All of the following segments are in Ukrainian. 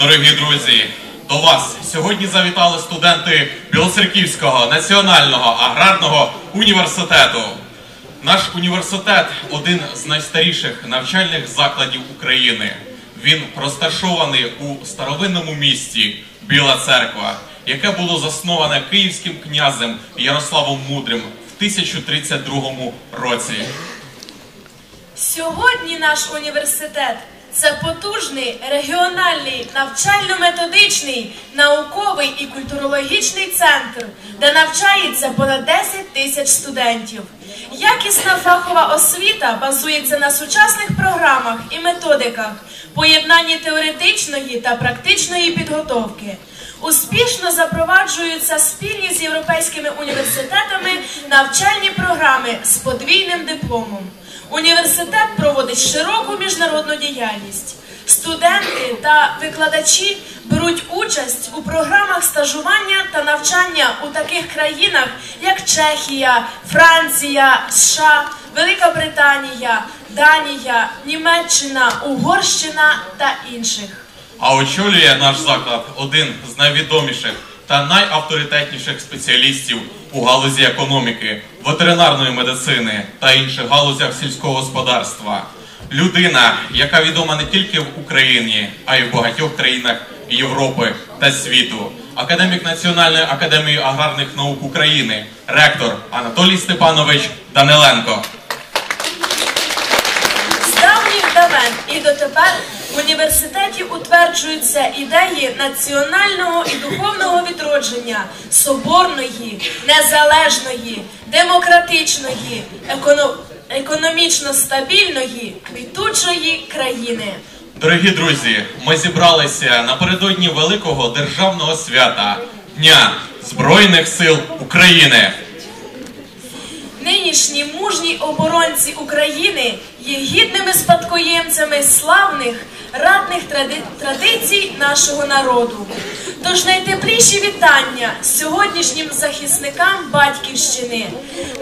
дорогі друзі! До вас сьогодні завітали студенти Білоцерківського національного аграрного університету. Наш університет один з найстаріших навчальних закладів України. Він розташований у старовинному місті Біла Церква, яке було засноване київським князем Ярославом Мудрим в 1032 році. Сьогодні наш університет це потужний регіональний навчально-методичний, науковий і культурологічний центр, де навчається понад 10 тисяч студентів. Якісна фахова освіта базується на сучасних програмах і методиках, поєднанні теоретичної та практичної підготовки. Успішно запроваджуються спільні з європейськими університетами навчальні програми з подвійним дипломом. Університет проводить широку міжнародну діяльність. Студенти та викладачі беруть участь у програмах стажування та навчання у таких країнах, як Чехія, Франція, США, Велика Британія, Данія, Німеччина, Угорщина та інших. А очолює наш заклад один з найвідоміших та найавторитетніших спеціалістів у галузі економіки, ветеринарної медицини та інших галузях сільського господарства. Людина, яка відома не тільки в Україні, а й в багатьох країнах Європи та світу. Академік Національної академії аграрних наук України, ректор Анатолій Степанович Даниленко. З давніх давен і дотепер університеті утверджуються ідеї національного і духовного відродження соборної, незалежної, демократичної, еконо- економічно стабільної, квітучої країни. Дорогі друзі, ми зібралися напередодні великого державного свята Дня Збройних сил України. Нинішні мужні оборонці України є гідними спадкоємцями славних радних тради- традицій нашого народу. Тож найтепліші вітання сьогоднішнім захисникам батьківщини,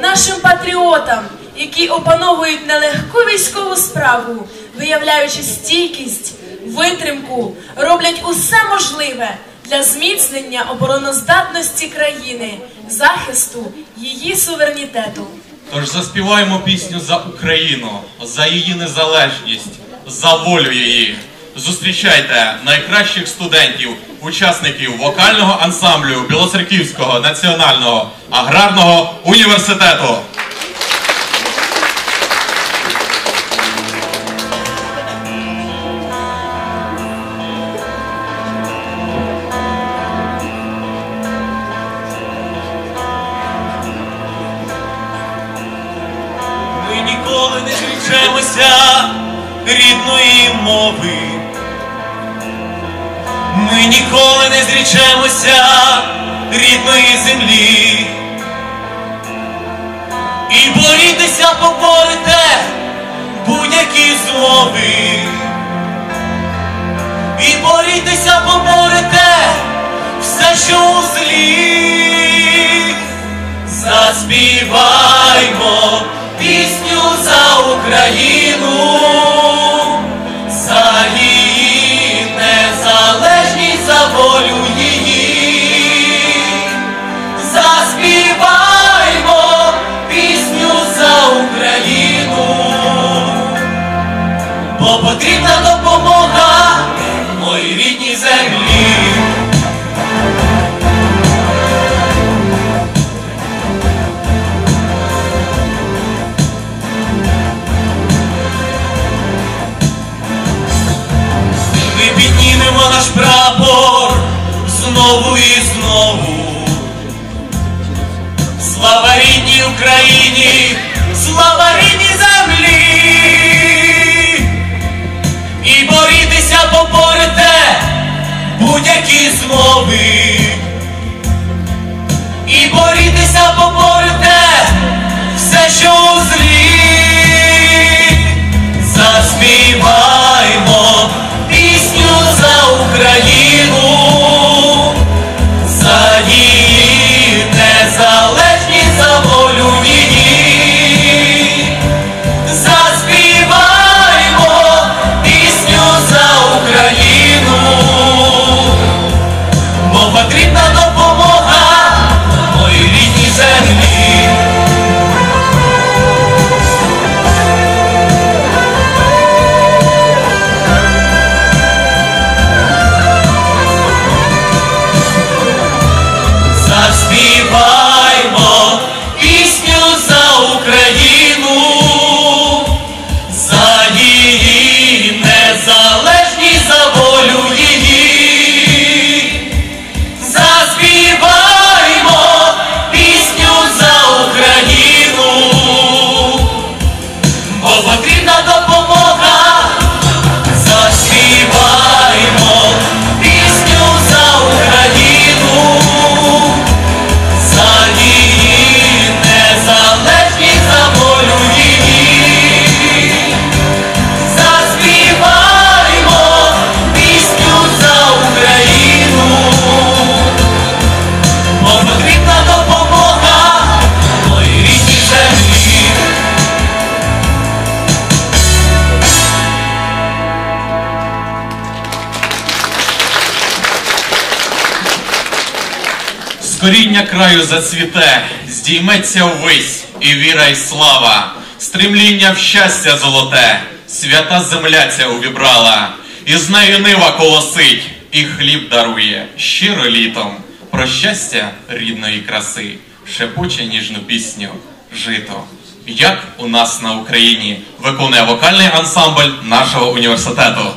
нашим патріотам, які опановують нелегку військову справу, виявляючи стійкість, витримку, роблять усе можливе для зміцнення обороноздатності країни, захисту її суверенітету. Тож заспіваємо пісню за Україну, за її незалежність, за волю її. Зустрічайте найкращих студентів, учасників вокального ансамблю Білоцерківського національного аграрного університету. Мови. Ми ніколи не зречемося рідної землі. І борітеся поборете будь-які змови. І борітеся поборете все, що у злі. Заспіваймо пісню за Україну, рідній землі. Ми піднімемо наш прапор знову і знову. Слава рідній Україні, слава рідній землі. І борітеся поборете будь-які змови. І борітеся поборете все, що у злі. Коріння краю зацвіте, здійметься ввись і віра, й слава, стремління в щастя золоте, свята земля ця увібрала, і з нею нива колосить, і хліб дарує щиро літом, про щастя рідної краси, шепоче ніжну пісню, жито. Як у нас на Україні виконує вокальний ансамбль нашого університету.